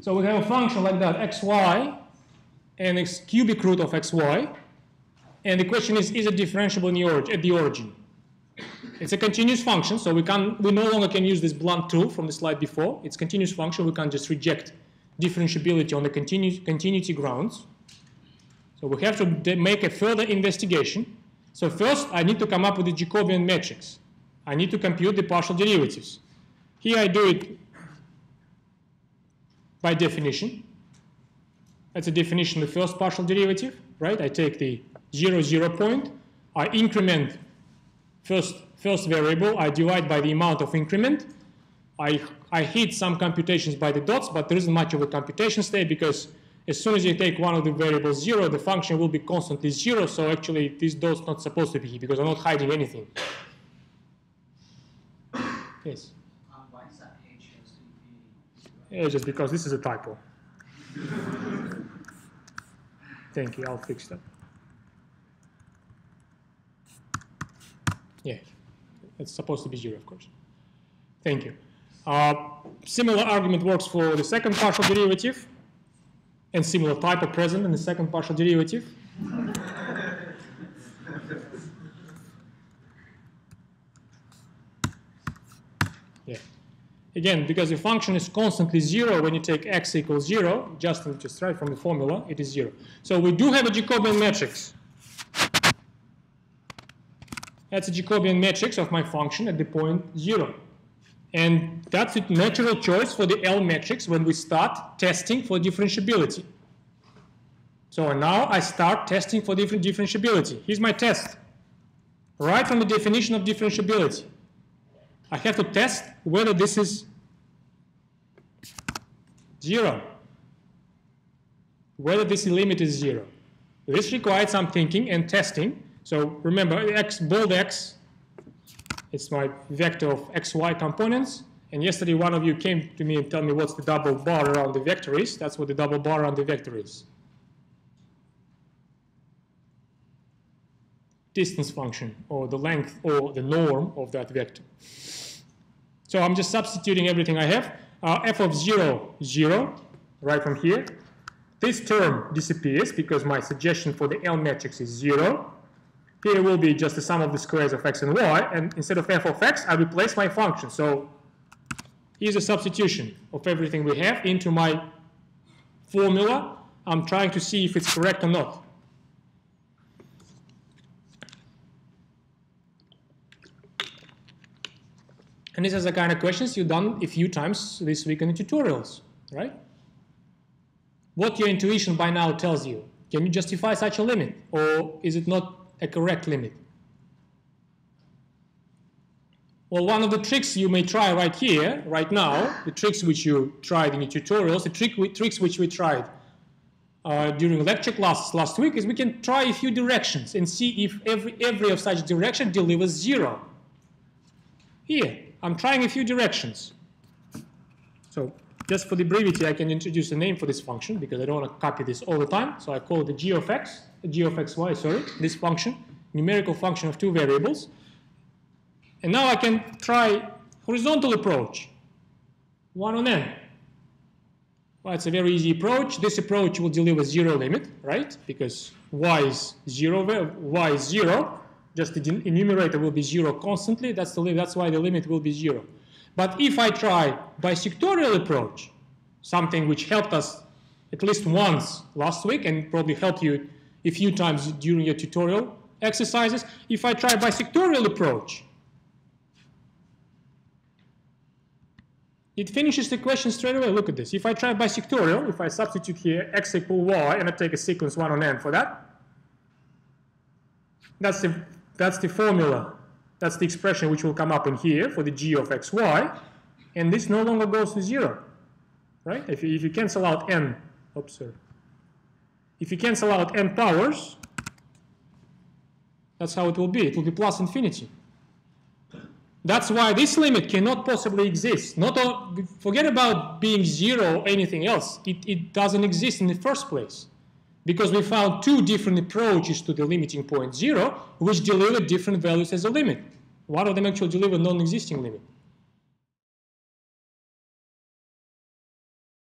So we have a function like that, xy, and x cubic root of xy. And the question is, is it differentiable the at the origin? It's a continuous function, so we, can, we no longer can use this blunt tool from the slide before. It's continuous function, we can just reject differentiability on the continu continuity grounds. So we have to make a further investigation. So first, I need to come up with the Jacobian matrix. I need to compute the partial derivatives. Here I do it by definition. That's a definition of the first partial derivative, right? I take the 0, 0 point. I increment first, first variable. I divide by the amount of increment. I, I hit some computations by the dots, but there isn't much of a computation state because as soon as you take one of the variables 0, the function will be constantly 0. So actually, this dot's not supposed to be because I'm not hiding anything. Yes? Um, why is that H has to be? Yeah, just because this is a typo. Thank you, I'll fix that. Yeah, it's supposed to be zero, of course. Thank you. Uh, similar argument works for the second partial derivative, and similar type of present in the second partial derivative. yeah. Again, because the function is constantly zero when you take x equals zero, just, just right from the formula, it is zero. So we do have a Jacobian matrix. That's a Jacobian matrix of my function at the point zero. And that's a natural choice for the L matrix when we start testing for differentiability. So now I start testing for different differentiability. Here's my test. Right from the definition of differentiability. I have to test whether this is zero. Whether this limit is zero. This requires some thinking and testing. So remember, x bold x it's my vector of xy components. And yesterday one of you came to me and told me what's the double bar around the vector is. That's what the double bar around the vector is. Distance function, or the length, or the norm of that vector. So I'm just substituting everything I have. Uh, f of 0, 0, right from here. This term disappears because my suggestion for the L matrix is 0. Here will be just the sum of the squares of x and y, and instead of f of x, I replace my function. So here's a substitution of everything we have into my formula. I'm trying to see if it's correct or not. And this is the kind of questions you've done a few times this week in the tutorials, right? What your intuition by now tells you. Can you justify such a limit? Or is it not a correct limit? Well, one of the tricks you may try right here, right now, the tricks which you tried in the tutorials, the trick, tricks which we tried uh, during lecture classes last week is we can try a few directions and see if every, every of such direction delivers zero. Here, I'm trying a few directions. So just for the brevity, I can introduce a name for this function because I don't want to copy this all the time. So I call the g of x g of xy, sorry, this function, numerical function of two variables. And now I can try horizontal approach, 1 on n. Well, it's a very easy approach. This approach will deliver zero limit, right? Because y is zero, y is zero. Just the enumerator will be zero constantly. That's, the, that's why the limit will be zero. But if I try bisectorial approach, something which helped us at least once last week and probably helped you a few times during your tutorial exercises. If I try bisectorial approach, it finishes the question straight away. Look at this. If I try bisectorial, if I substitute here x equal y, and I take a sequence 1 on n for that, that's the, that's the formula. That's the expression which will come up in here for the g of xy, and this no longer goes to 0, right? If you, if you cancel out n, oops. If you cancel out n powers, that's how it will be. It will be plus infinity. That's why this limit cannot possibly exist. Not all, forget about being zero or anything else. It, it doesn't exist in the first place. Because we found two different approaches to the limiting point zero, which deliver different values as a limit. One of them actually deliver non-existing limit.